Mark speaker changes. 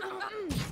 Speaker 1: Mm-hmm.